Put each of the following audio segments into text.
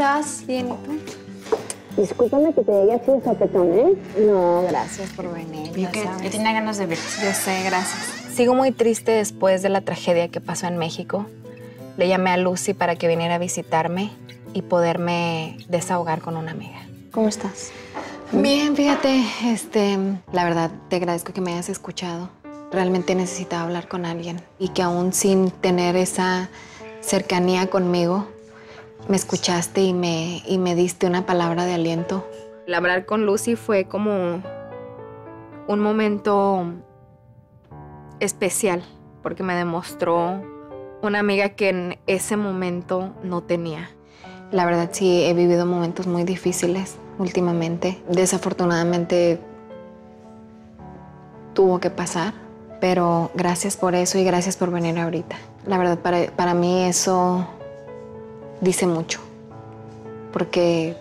¿cómo estás? Bien, ¿y tú? Discúlpame que te llegué así de sopetón, ¿eh? No, gracias por venir. Yo, que, yo tenía ganas de verte. Yo sé, gracias. Sigo muy triste después de la tragedia que pasó en México. Le llamé a Lucy para que viniera a visitarme y poderme desahogar con una amiga. ¿Cómo estás? Bien, fíjate, este, la verdad te agradezco que me hayas escuchado. Realmente necesitaba hablar con alguien y que aún sin tener esa cercanía conmigo, me escuchaste y me, y me diste una palabra de aliento. El hablar con Lucy fue como un momento especial porque me demostró una amiga que en ese momento no tenía. La verdad sí, he vivido momentos muy difíciles últimamente. Desafortunadamente tuvo que pasar, pero gracias por eso y gracias por venir ahorita. La verdad, para, para mí eso dice mucho, porque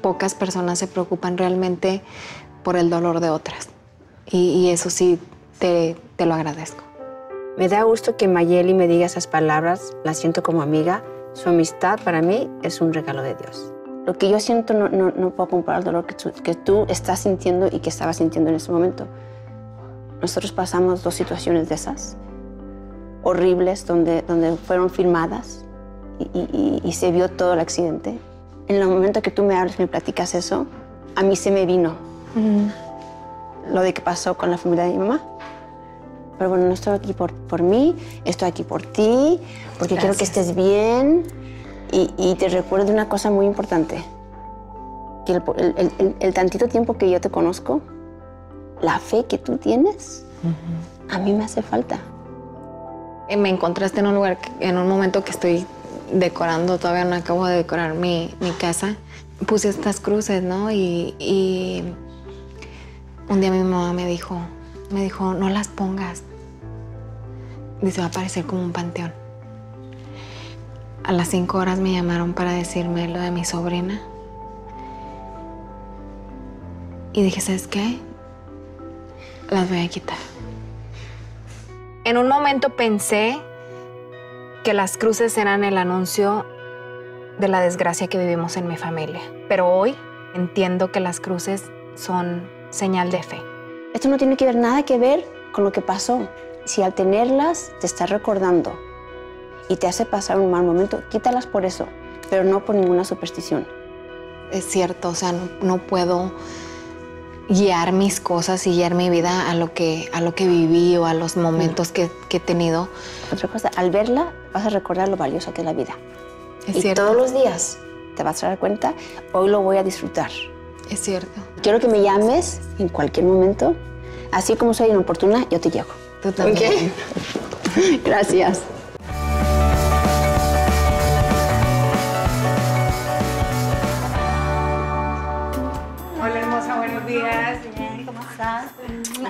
pocas personas se preocupan realmente por el dolor de otras. Y, y eso sí, te, te, lo agradezco. Me da gusto que Mayeli me diga esas palabras, la siento como amiga. Su amistad para mí es un regalo de Dios. Lo que yo siento no, no, no puedo comparar el dolor que tú, que tú estás sintiendo y que estabas sintiendo en ese momento. Nosotros pasamos dos situaciones de esas, horribles, donde, donde fueron filmadas y, y, y, se vio todo el accidente. En el momento que tú me hablas, me platicas eso, a mí se me vino mm. lo de que pasó con la familia de mi mamá. Pero bueno, no estoy aquí por, por mí, estoy aquí por ti, porque Gracias. quiero que estés bien. Y, y, te recuerdo una cosa muy importante, que el, el, el, el, tantito tiempo que yo te conozco, la fe que tú tienes, uh -huh. a mí me hace falta. Me encontraste en un lugar, en un momento que estoy decorando, todavía no acabo de decorar mi, mi casa. Puse estas cruces, ¿no? Y, y un día mi mamá me dijo, me dijo, no las pongas. Dice, va a parecer como un panteón. A las cinco horas me llamaron para decirme lo de mi sobrina. Y dije, ¿sabes qué? Las voy a quitar. En un momento pensé que las cruces eran el anuncio de la desgracia que vivimos en mi familia. Pero hoy entiendo que las cruces son señal de fe. Esto no tiene que ver nada que ver con lo que pasó. Si al tenerlas te está recordando y te hace pasar un mal momento, quítalas por eso, pero no por ninguna superstición. Es cierto, o sea, no, no puedo guiar mis cosas y guiar mi vida a lo que, a lo que viví o a los momentos que, que he tenido. Otra cosa, al verla vas a recordar lo valioso que es la vida. Es y cierto. todos los días te vas a dar cuenta, hoy lo voy a disfrutar. Es cierto. Quiero que me llames en cualquier momento. Así como soy inoportuna, yo te llego. Tú también. ¿Okay? Gracias.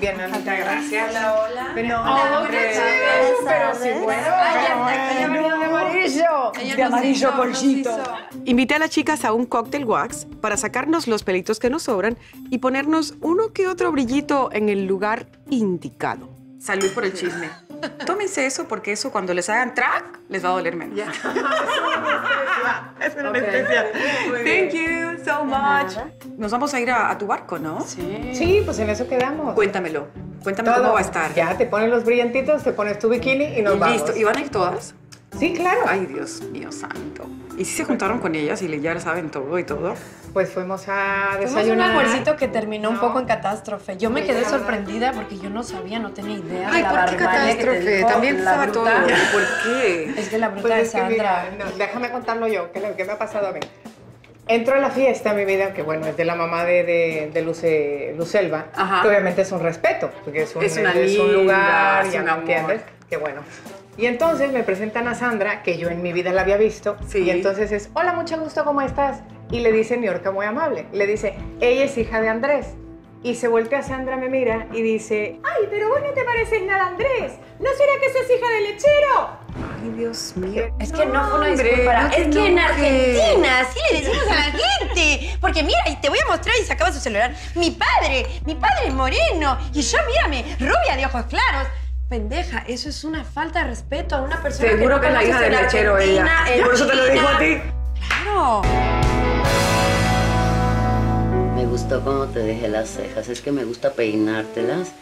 Bien, mamita, gracias. Hola, hola. Pero, Hola, hombre, buenas pero sí, bueno. Ay, pero anda, bueno. ella venía de amarillo. De amarillo colchito. Invité a las chicas a un cóctel wax para sacarnos los pelitos que nos sobran y ponernos uno que otro brillito en el lugar indicado. Salud por el chisme. Tómense eso porque eso cuando les hagan track les va a doler menos. Es una anestesia. Thank you so much. Nos vamos a ir a, a tu barco, ¿no? Sí, pues en eso quedamos. Cuéntamelo. Cuéntame Todo. cómo va a estar. Ya, te pones los brillantitos, te pones tu bikini y nos vamos. Listo. ¿Y van a ir todas? Sí, claro. Ay, Dios mío santo. ¿Y si se juntaron con ellas y ya saben todo y todo? Pues fuimos a Fuimos un desayunar. almuercito que terminó un poco en catástrofe. Yo me quedé sorprendida porque yo no sabía, no tenía idea de Ay, la ¿por qué barbarie que te catástrofe? dijo También la estaba todo. bruta. ¿Por qué? Es que la bruta Pues de es que Sandra. mira, no, déjame contarlo yo, ¿qué, le- qué me ha pasado a mí? Entro a la fiesta, mi vida, que bueno, es de la mamá de, de, de Luce, Lucelva, Ajá. que obviamente es un respeto, porque es un, Es una un linda, lugar, es ya un me amor. entiendes, qué bueno. Y entonces me presentan a Sandra, que yo en mi vida la había visto, Sí. y entonces es, hola, mucho gusto, ¿cómo estás? Y le dice York muy amable, le dice, ella es hija de Andrés. Y se voltea a Sandra, me mira y dice, ay, pero vos no te pareces nada a Andrés, ¿no será que sos hija de lechero? Ay, Dios mío. Es que no fue una Hombre, disculpa. no Es que en. Argentina así le decimos a la gente. Porque mira, y te voy a mostrar y sacaba su celular. Mi padre, mi padre es moreno. Y yo, mírame, rubia de ojos claros. Pendeja, eso es una falta de respeto a una persona Seguro que es la no hija del lechero ella. Y por eso te lo dijo a ti. Claro, no. Me gustó cómo te dejé las cejas. Es que me gusta peinártelas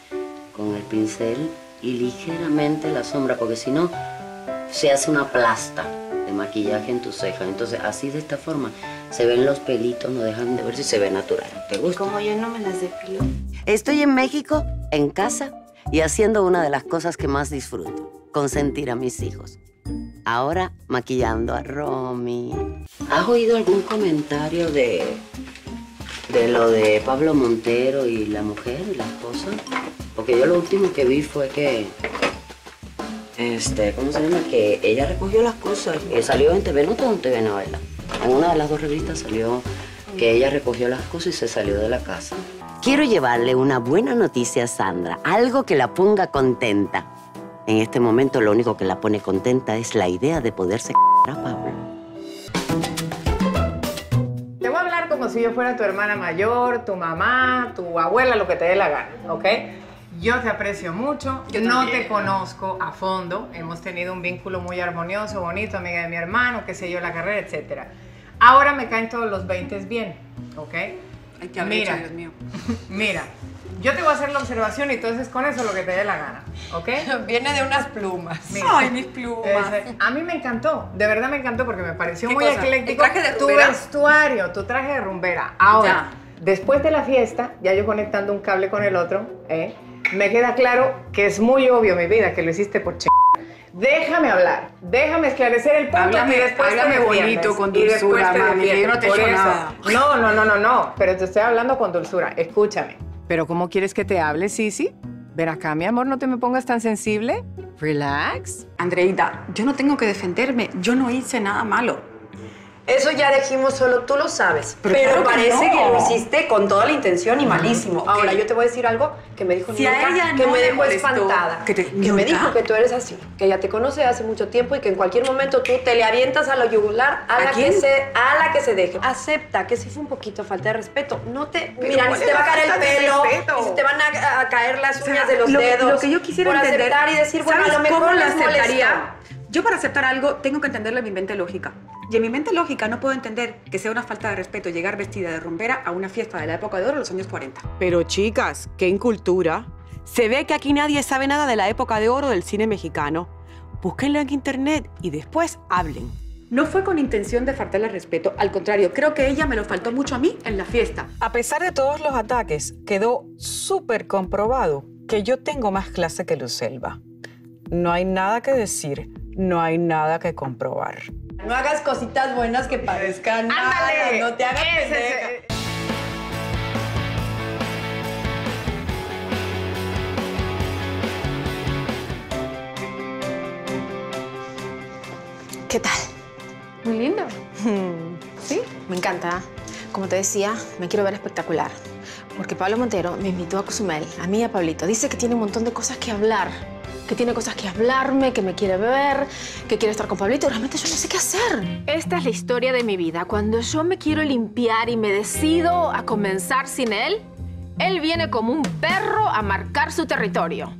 con el pincel y ligeramente la sombra, porque si no, se hace una plasta de maquillaje en tu ceja. Entonces, así de esta forma, se ven los pelitos, no dejan de ver si se ve natural. ¿Te gusta? Como yo no me las depilo. Estoy en México, en casa, y haciendo una de las cosas que más disfruto, consentir a mis hijos. Ahora maquillando a Romy. ¿Has oído algún comentario de, de lo de Pablo Montero y la mujer y la esposa? Porque yo lo último que vi fue que, este, ¿cómo se llama? Que ella recogió las cosas. salió en TV Nota o en TV Novela. En una de las dos revistas salió que ella recogió las cosas y se salió de la casa. Quiero llevarle una buena noticia a Sandra, algo que la ponga contenta. En este momento lo único que la pone contenta es la idea de poderse a Pablo. Te voy a hablar como si yo fuera tu hermana mayor, tu mamá, tu abuela, lo que te dé la gana, ¿ok? Yo te aprecio mucho, no te conozco a fondo, hemos tenido un vínculo muy armonioso, bonito, amiga de mi hermano, qué sé yo, la carrera, etc. Ahora me caen todos los 20 bien, ¿ok? Ay, arrecho, Mira. Dios mío. Mira, yo te voy a hacer la observación y entonces con eso lo que te dé la gana, ¿ok? Viene de unas plumas. Mira. Ay, mis plumas. A mí me encantó, de verdad me encantó porque me pareció ¿Qué muy cosa? ecléctico. ¿El traje de tu vestuario, tu traje de rumbera. Ahora, Ya. después de la fiesta, ya yo conectando un cable con el otro, ¿eh? me queda claro que es muy obvio, mi vida, que lo hiciste por ch... Déjame hablar, déjame esclarecer el punto Háblame- y después te háblame defiendes, bonito, con y después dulzura, te mami, yo no te he hecho nada. No, no, no, no, no, pero te estoy hablando con dulzura, escúchame. Pero ¿cómo quieres que te hable, Sisi? Ven acá, mi amor, no te me pongas tan sensible. Relax. Andreita, yo no tengo que defenderme. Yo no hice nada malo. Eso ya dijimos, solo tú lo sabes. Pero Pero, claro que parece no. que lo hiciste con toda la intención y malísimo. Ahora, yo te voy a decir algo que me dijo Si ella que no me dejó molestó, espantada. que te- me dijo que tú eres así, que ella te conoce hace mucho tiempo y que en cualquier momento tú te le avientas a lo yugular a, ¿A la que se a la que se deje. Acepta que sí fue un poquito falta de respeto. No te Pero mira, ni ¿cuál se es te va a la caer el pelo, ni se te van a, a caer las O sea, uñas de los lo, dedos. Lo que yo quisiera por entender. aceptar y decir, bueno, a ¿sabes lo mejor cómo molestó. Yo para aceptar algo tengo que entenderlo en mi mente lógica. Y en mi mente lógica no puedo entender que sea una falta de respeto llegar vestida de rompera a una fiesta de la época de oro de los años 40. Pero chicas, qué incultura. Se ve que aquí nadie sabe nada de la época de oro del cine mexicano. Búsquenlo en internet y después hablen. No fue con intención de faltarle al respeto, al contrario, creo que ella me lo faltó mucho a mí en la fiesta. A pesar de todos los ataques, quedó súper comprobado que yo tengo más clase que Lucelva. No hay nada que decir, no hay nada que comprobar. No hagas cositas buenas que parezcan malas. Ándale. No te hagas Ese es-. ¿Qué tal? Muy lindo. Sí, me encanta. Como te decía, me quiero ver espectacular. Porque Pablo Montero me invitó a Cozumel, a mí y a Pablito. Dice que tiene un montón de cosas que hablar. Que tiene cosas que hablarme, que me quiere ver, que quiere estar con Pablito. Realmente yo no sé qué hacer. Esta es la historia de mi vida. Cuando yo me quiero limpiar y me decido a comenzar sin él, él viene como un perro a marcar su territorio.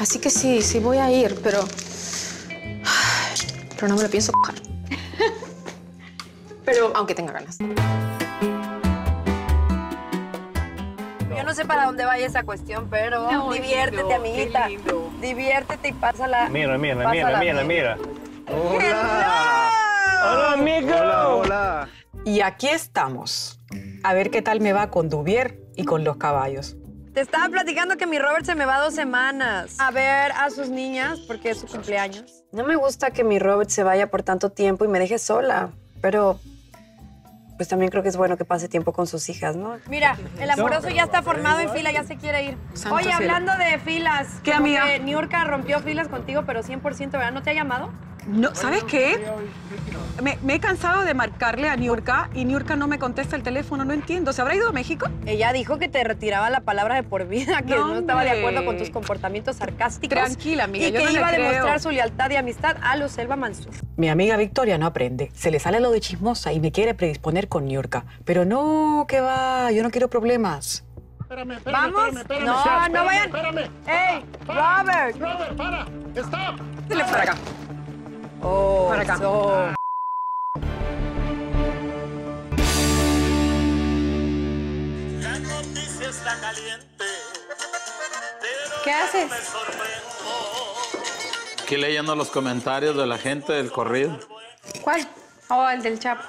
Así que sí, sí voy a ir, pero... Pero no me lo pienso coger. Pero aunque tenga ganas. No sé para dónde vaya esa cuestión, pero No, diviértete, lindo, amiguita. Diviértete y pásala. Mira, mira, pásala mira, mira, mira. Hola. Hola, amigo. Hola, hola. Y aquí estamos. A ver qué tal me va con Dubier y con los caballos. Te estaba platicando que mi Robert se me va dos semanas a ver a sus niñas porque es su cumpleaños. No me gusta que mi Robert se vaya por tanto tiempo y me deje sola, pero pues también creo que es bueno que pase tiempo con sus hijas, ¿no? Mira, el amoroso ya está formado en fila, ya se quiere ir. Santo Oye, cielo. hablando de filas, ¿Qué, amiga? Niurka rompió filas contigo, pero 100%, ¿verdad? ¿No te ha llamado? No, ¿Sabes qué? Me, me he cansado de marcarle a Niurka y Niurka no me contesta el teléfono, no entiendo. ¿Se habrá ido a México? Ella dijo que te retiraba la palabra de por vida, que no, No, estaba de acuerdo con tus comportamientos sarcásticos. Tranquila, amiga, Y yo que no iba a demostrar su lealtad y amistad a Lucelva Mansur. Mi amiga Victoria no aprende. Se le sale lo de chismosa y me quiere predisponer con Niurka. Pero no, que va, yo no quiero problemas. ¿Vamos? no, no vayan. ¡Ey, Robert! Robert, para. Stop. Dile para acá. Oh, Para acá. Noticia está caliente. ¿Qué haces? Aquí leyendo los comentarios de la gente del corrido. ¿Cuál? Oh, el del Chapo.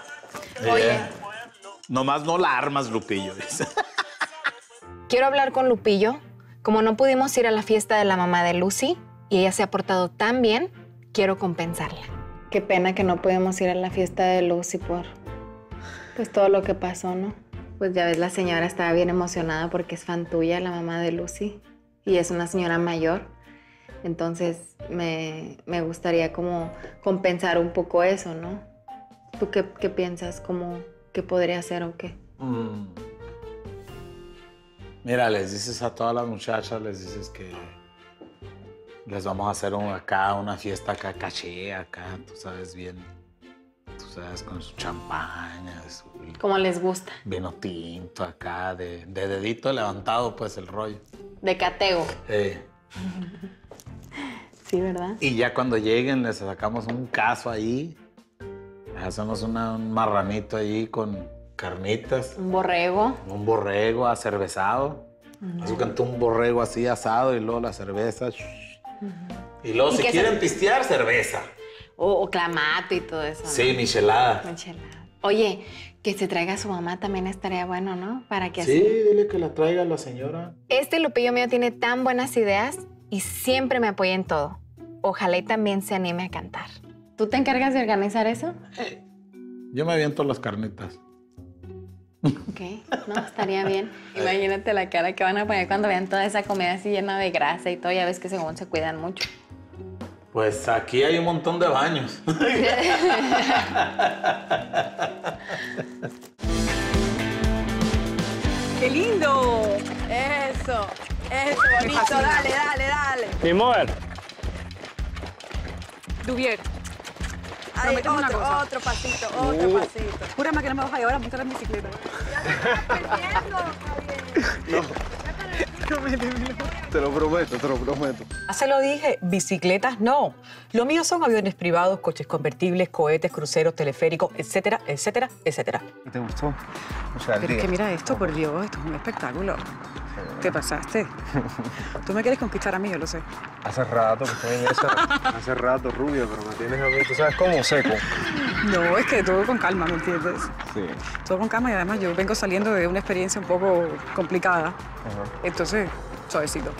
Eh, Oye. Nomás no la armas, Lupillo. Quiero hablar con Lupillo. Como no pudimos ir a la fiesta de la mamá de Lucy y ella se ha portado tan bien, quiero compensarla. Qué pena que no pudimos ir a la fiesta de Lucy por pues todo lo que pasó, ¿no? Pues ya ves, la señora estaba bien emocionada porque es fan tuya, la mamá de Lucy, y es una señora mayor. Entonces me, me gustaría como compensar un poco eso, ¿no? ¿Tú qué, qué piensas? ¿Cómo, ¿Qué podría hacer o qué? Mm. Mira, les dices a todas las muchachas, les dices que les vamos a hacer un- acá una fiesta acá caché, acá, tú sabes bien, tú sabes, con su champaña, su Como les gusta. vino tinto acá, de, de dedito levantado, pues el rollo. De catego. Eh, Sí, ¿verdad? y ya cuando lleguen les sacamos un caso ahí, hacemos una- un marranito ahí con carnitas. Un borrego. Un borrego acervezado. Cuenta un borrego así asado y luego la cerveza. Y luego, Y si quieren se- pistear, cerveza. O, o clamato y todo eso. ¿no? Sí, michelada. Michelada. Oye, que se traiga a su mamá también estaría bueno, ¿no? Para que Sí, así. dile que la traiga la señora. Este Lupillo mío tiene tan buenas ideas y siempre me apoya en todo. Ojalá y también se anime a cantar. ¿Tú te encargas de organizar eso? Yo me aviento las carnitas. Ok, no, estaría bien. Imagínate la cara que van a poner cuando vean toda esa comida así llena de grasa y todo. Ya ves que según se cuidan mucho. Pues aquí hay un montón de baños. ¡Qué lindo! Eso, eso, bonito. Dale, dale, dale. Mi mujer. Duvier, Ahí, Prométeme una otro, cosa. otro pasito, otro Uh. pasito. júrame que no me vas a llevar a montar en bicicleta. Te lo prometo, te lo prometo. Ya se lo dije, bicicletas no. Lo mío son aviones privados, coches convertibles, cohetes, cruceros, teleféricos, etcétera, etcétera, etcétera. ¿Te gustó? O sea, el Pero es día. que mira esto, por Dios, esto es un espectáculo. ¿Qué pasaste? Tú me quieres conquistar a mí, yo lo sé. Hace rato que estoy en eso. Hace rato, rubia, pero me tienes a mí, tú sabes cómo, seco. No, es que todo con calma, ¿me entiendes? Sí. Todo con calma y además yo vengo saliendo de una experiencia un poco complicada. Ajá. Entonces, suavecito.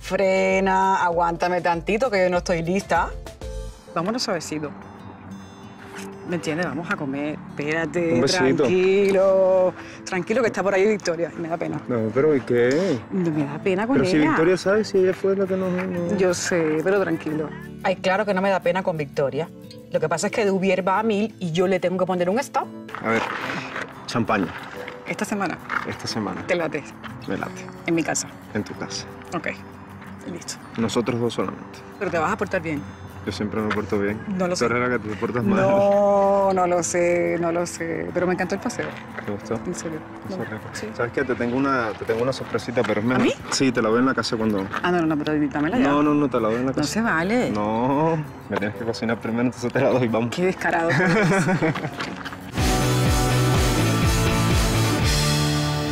Frena, aguántame tantito que yo no estoy lista. Vámonos suavecito. ¿Me entiendes? Vamos a comer. Espérate, Un besito. tranquilo. Tranquilo que está por ahí Victoria. y Me da pena. No, pero ¿y qué? Me da pena con Pero si ella. Victoria sabe si ella fue la que nos... nos- Yo sé, pero tranquilo. Ay, claro que no me da pena con Victoria. Lo que pasa es que Duvier va a mil y yo le tengo que poner un stop. A ver, champaña, Esta semana esta semana. te late Me late, en mi casa. en tu casa. Ok, listo. Nosotros dos solamente. Pero te vas a portar bien. Yo siempre me porto bien. No lo Tú sé. eres la que te portas mal. No, no lo sé, no lo sé. Pero me encantó el paseo, ¿Te gustó? en serio. No. Sí. ¿Sabes qué? Te tengo una, te tengo una sorpresita, pero es mejor. mí? Sí, te la doy en la casa cuando... Ah, no, no, no, pero dámela ya. No, no, no, te la doy en la casa. No se vale. No, me tienes que cocinar primero, entonces te la doy, vamos. Qué descarado.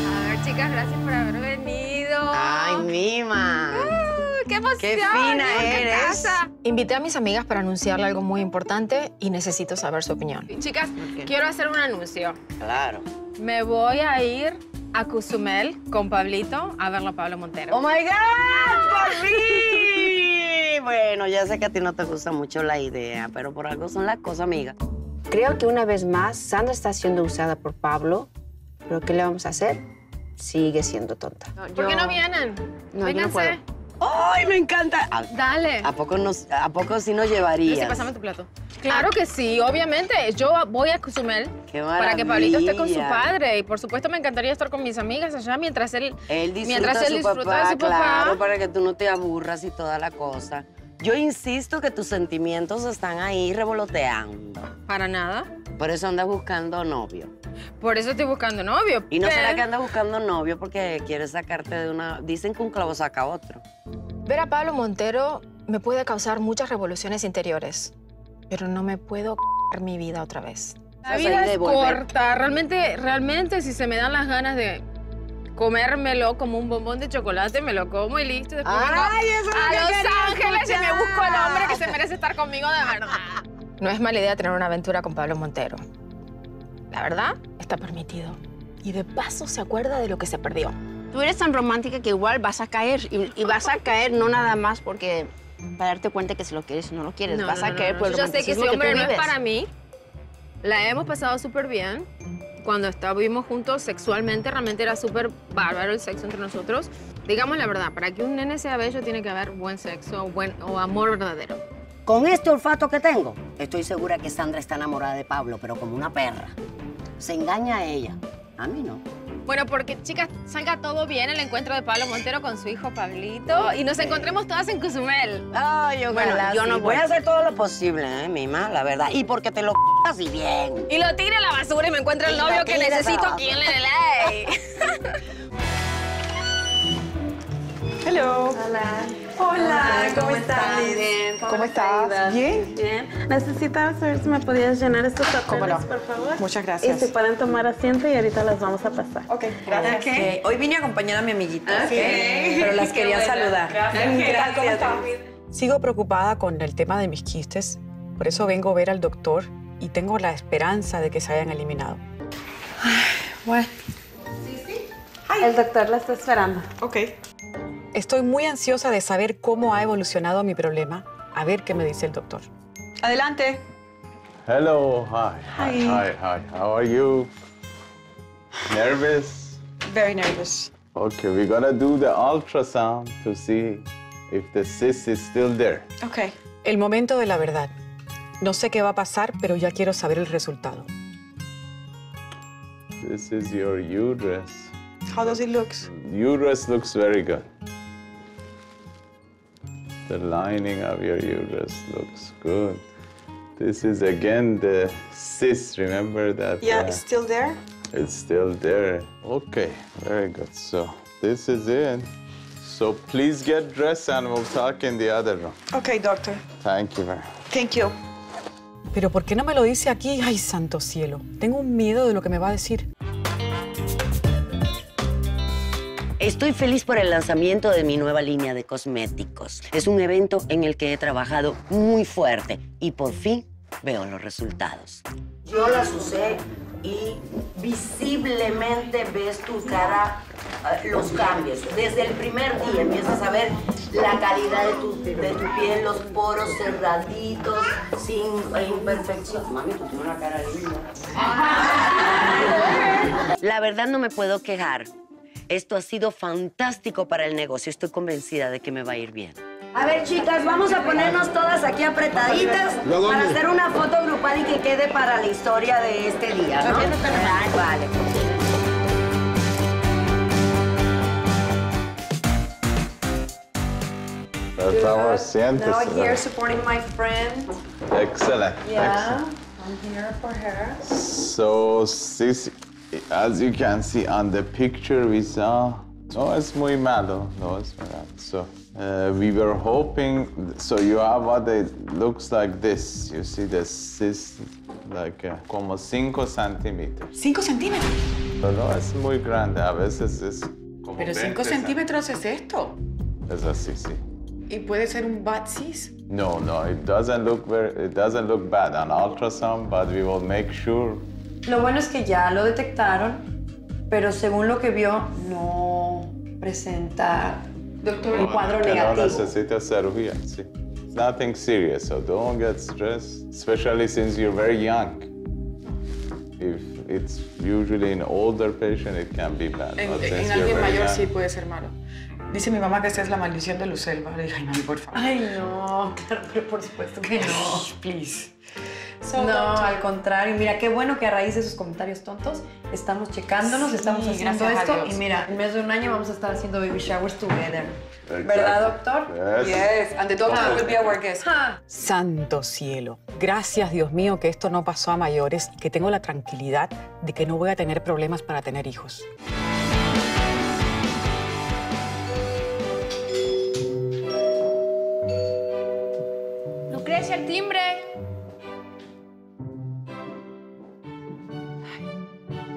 A ver, chicas, gracias por haber venido. Ay, Mima. ¡Qué emoción! Qué fina eres. casa. Invité a mis amigas para anunciarle algo muy importante y necesito saber su opinión. Chicas, quiero hacer un anuncio. Claro. Me voy a ir a Cozumel con Pablito a verlo a Pablo Montero. ¡Oh, my God! ¡Por fin! Bueno, ya sé que a ti no te gusta mucho la idea, pero por algo son las cosas, amiga. Creo que una vez más Sandra está siendo usada por Pablo, pero ¿qué le vamos a hacer? Sigue siendo tonta. ¿Por qué no vienen? No, yo no Vénganse. ¡Ay, me encanta! ¿A, Dale. a poco, nos, ¿A poco sí nos llevarías? pásame tu plato. Claro que sí, obviamente. Yo voy a Cozumel ¡Qué para que Pablito esté con su padre. Y por supuesto me encantaría estar con mis amigas allá mientras él... Él disfruta, Mientras él disfruta papá, de su papá. claro, para que tú no te aburras y toda la cosa. Yo insisto que tus sentimientos están ahí revoloteando. Para nada. Por eso andas buscando novio. Por eso estoy buscando novio. Y no pero- será que andas buscando novio porque quieres sacarte de una... Dicen que un clavo saca otro. Ver a Pablo Montero me puede causar muchas revoluciones interiores, pero no me puedo mi vida otra vez. La O sea, vida es corta. Realmente, realmente, si se me dan las ganas de comérmelo como un bombón de chocolate, me lo como y listo. Después Ay, eso es lo a Los Ángeles y me escuchar. busco el hombre que se merece estar conmigo de verdad. No es mala idea tener una aventura con Pablo Montero. La verdad, está permitido. Y de paso se acuerda de lo que se perdió. Tú eres tan romántica que igual vas a caer. Y, y vas a caer no nada más porque para darte cuenta que si lo quieres o no lo quieres. No, vas no, a caer no, por el Yo sé que ese hombre tú no es para mí. La hemos pasado súper bien. Cuando estábamos juntos sexualmente, realmente era súper bárbaro el sexo entre nosotros. Digamos la verdad, para que un nene sea bello tiene que haber buen sexo buen, o amor verdadero. Con este olfato que tengo, estoy segura que Sandra está enamorada de Pablo, pero como una perra. Se engaña a ella. A mí no. Bueno, porque, chicas, salga todo bien el encuentro de Pablo Montero con su hijo Pablito y nos encontremos todas en Cozumel. Ay, Bueno, yo no voy a hacer todo lo posible, ¿eh, Mima? La verdad. Y porque te lo así bien. Y lo tire a la basura y me encuentre el novio que necesito aquí en. LA. Hello. Hola. Hola, ¿cómo, estás? Bien. ¿Cómo estás? Bien. Bien. Necesitaba saber si me podías llenar estos papeles, ¿Cómo no? por favor. Muchas gracias. Y si pueden tomar asiento y ahorita las vamos a pasar. Ok, Ok. Hoy vine a acompañar a mi amiguita, ¿ok? Pero las Qué quería buena. saludar. Gracias. ¿Qué tal? ¿Cómo Gracias. estás? Sigo preocupada con el tema de mis quistes, por eso vengo a ver al doctor y tengo la esperanza de que se hayan eliminado. Bueno. El doctor la está esperando. Ok. Estoy muy ansiosa de saber cómo ha evolucionado mi problema, a ver qué me dice el doctor. Adelante. Hello, hi, hi, Hi. hi. How are you? Nervous? Very nervous. Okay, we're gonna do the ultrasound to see if the cyst is still there. Ok. El momento de la verdad. No sé qué va a pasar, pero ya quiero saber el resultado. This is your uterus. How does it look? Uterus looks very good. The lining of your uterus looks good. This is again the cyst. Remember that? uh, still there? It's still there. Okay, very good. So this is it. So please get dressed and we'll talk in the other room. Ok, doctor. Thank you very much. Thank you. Pero ¿por qué no me lo dice aquí? Ay, santo cielo. Tengo un miedo de lo que me va a decir. Estoy feliz por el lanzamiento de mi nueva línea de cosméticos. Es un evento en el que he trabajado muy fuerte y por fin veo los resultados. Yo las usé y visiblemente ves tu cara, eh, los cambios. Desde el primer día empiezas a ver la calidad de tu, de tu piel, los poros cerraditos, sin imperfección. Mami, tú tienes una cara linda. La verdad no me puedo quejar. Esto ha sido fantástico para el negocio. Estoy convencida de que me va a ir bien. A ver, chicas, vamos a ponernos todas aquí apretaditas para hacer una foto grupal y que quede para la historia de este día, ¿no? Ay, vale. That's our scientist. Now here supporting my friend. Excellent. Yeah. I'm here for her. So this, as you can see on the picture we saw, no, it's muy malo. No, it's muy malo. So uh, we were hoping. So you have what it looks like this. You see the cyst, like uh, como cinco centímetros. ¿Cinco centímetros? No, no, es muy grande. A veces es como Pero 20 cinco centímetros es esto. Es así, sí. ¿Y puede ser un bad cyst? No, no, it doesn't look very, it doesn't look bad on ultrasound, but we will make sure. Lo bueno es que ya lo detectaron, pero según lo que vio, no presenta un cuadro que no negativo. necesita cirugía, sí. It's nothing serious, so don't get stressed, especially since you're very young. If it's usually in older patient, it can be bad. En, en alguien mayor young- sí puede ser malo. Dice mi mamá que esta es la maldición de Lucelva. Le dije, ay, mami, por favor. Ay, no, claro, pero por supuesto que no. Please. No, al contrario. Mira, qué bueno que a raíz de esos comentarios tontos estamos checándonos, Sí, estamos haciendo esto. Y mira, en menos de un año vamos a estar haciendo baby showers together. Exactly. ¿Verdad, doctor? Yes. Yes, and the doctor will be our guest. Santo cielo. Gracias, Dios mío, que esto no pasó a mayores y que tengo la tranquilidad de que no voy a tener problemas para tener hijos.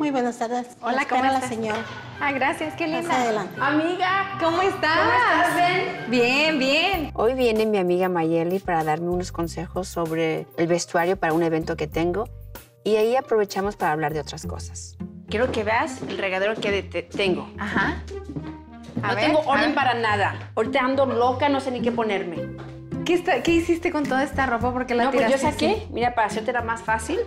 Muy buenas tardes. Hola, ¿cómo la estás? señora. Ah, gracias, qué linda. adelante. Amiga, ¿cómo estás? ¿Cómo estás? Bien, bien. Hoy viene mi amiga Mayeli para darme unos consejos sobre el vestuario para un evento que tengo y ahí aprovechamos para hablar de otras cosas. Quiero que veas el regadero que te- tengo. Ajá. A no ver, tengo orden para nada. Ahorita ando loca, no sé ni qué ponerme. ¿Qué, está- qué hiciste con toda esta ropa? Porque la No, pues yo tiraste saqué, así? mira, para hacerte la más fácil,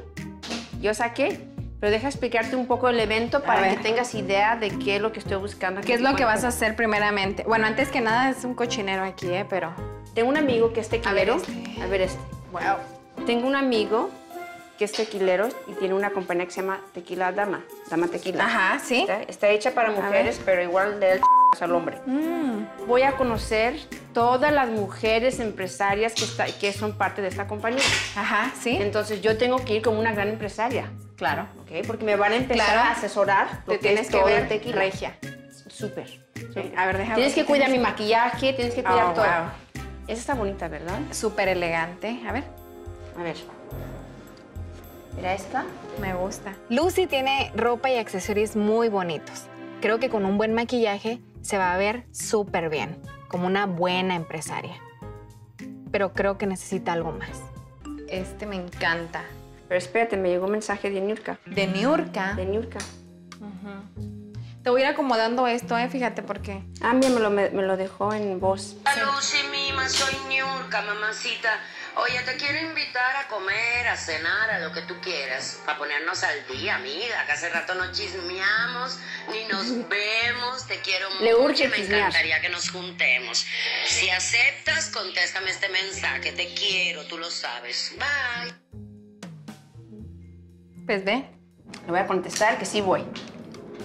yo saqué, pero deja explicarte un poco el evento para ver. que tengas idea de qué es lo que estoy buscando. ¿Qué es lo que vas a hacer primeramente? Bueno, antes que nada es un cochinero aquí, ¿eh? Pero... Tengo un amigo que es tequilero. este. A ver este. Wow. Tengo un amigo que es tequilero y tiene una compañía que se llama Tequila Dama, Dama Tequila. Ajá, sí. Está, está hecha para mujeres, pero igual el al hombre. Mm. Voy a conocer todas las mujeres empresarias que, está- que son parte de esta compañía. Ajá, sí. Entonces yo tengo que ir como una gran empresaria. Claro. ¿ok? Porque me van a empezar Claro. a asesorar. lo Te tienes es que ver tequila. regia. Súper. Sí. A ver, déjame Tienes que cuidar mi maquillaje, tienes que cuidar Oh, todo. wow. Esa está bonita, ¿verdad? Súper elegante. A ver. A ver. Mira esta. Me gusta. Lucy tiene ropa y accesorios muy bonitos. Creo que con un buen maquillaje se va a ver súper bien, como una buena empresaria. Pero creo que necesita algo más. Este me encanta. Pero espérate, me llegó un mensaje de Niurka. ¿De Niurka? De Niurka. Te voy a ir acomodando esto, ¿eh? Fíjate por qué. Ah, mira, me lo, me, me lo dejó en voz. Lucy Mima, soy Niurka, mamacita. Oye, te quiero invitar a comer, a cenar, a lo que tú quieras, para ponernos al día, amiga, que hace rato no chismeamos, ni nos vemos, te quiero Le mucho urge me chismear. encantaría que nos juntemos. Si aceptas, contéstame este mensaje, te quiero, tú lo sabes. Bye. Pues ve. Le voy a contestar que sí voy.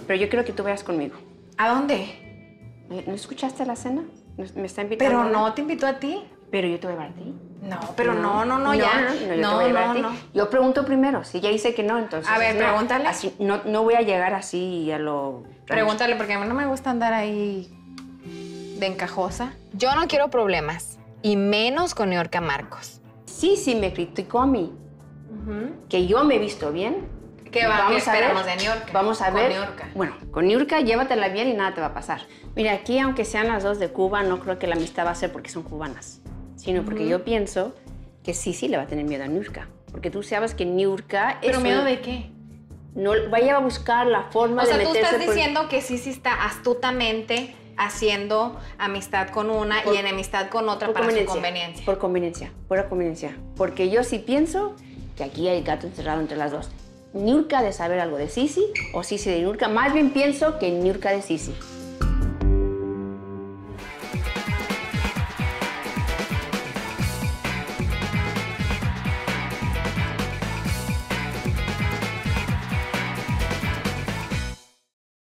Pero yo quiero que tú vayas conmigo. ¿A dónde? ¿Eh, ¿No escuchaste la cena? ¿No- ¿Me está invitando? Pero no, te invitó a ti. Pero yo te voy a llevar a ti. No, pero no, no, no, ya. No, no, yo te No, voy a llevar a no, ti. no. Yo pregunto primero. Si ella dice que no, entonces. A ver, no. pregúntale. Así, no, no voy a llegar así a lo. Pregúntale, porque a mí no me gusta andar ahí de encajosa. Yo no quiero problemas, y menos con Yorka Marcos. Sí, sí, me criticó a mí. Que yo me he visto bien. ¿Qué va? ¿Qué a ver. esperamos de Niurka? Vamos a Con ver. Niurka. Bueno, con Niurka llévatela bien y nada te va a pasar. Mira, aquí aunque sean las dos de Cuba, no creo que la amistad va a ser porque son cubanas, sino porque yo pienso que sí, sí le va a tener miedo a Niurka. Porque tú sabes que Niurka ¿Pero es miedo un- de qué? No, vaya a buscar la forma O sea, de tú meterse estás por- diciendo que sí, sí está astutamente haciendo amistad con una Por- y enemistad con otra por para su conveniencia, conveniencia. Por conveniencia, pura conveniencia. Porque yo sí pienso que aquí hay gato encerrado entre las dos. Niurka de saber algo de Sisi o Sisi de Niurka. Más bien pienso que Niurka de Sisi.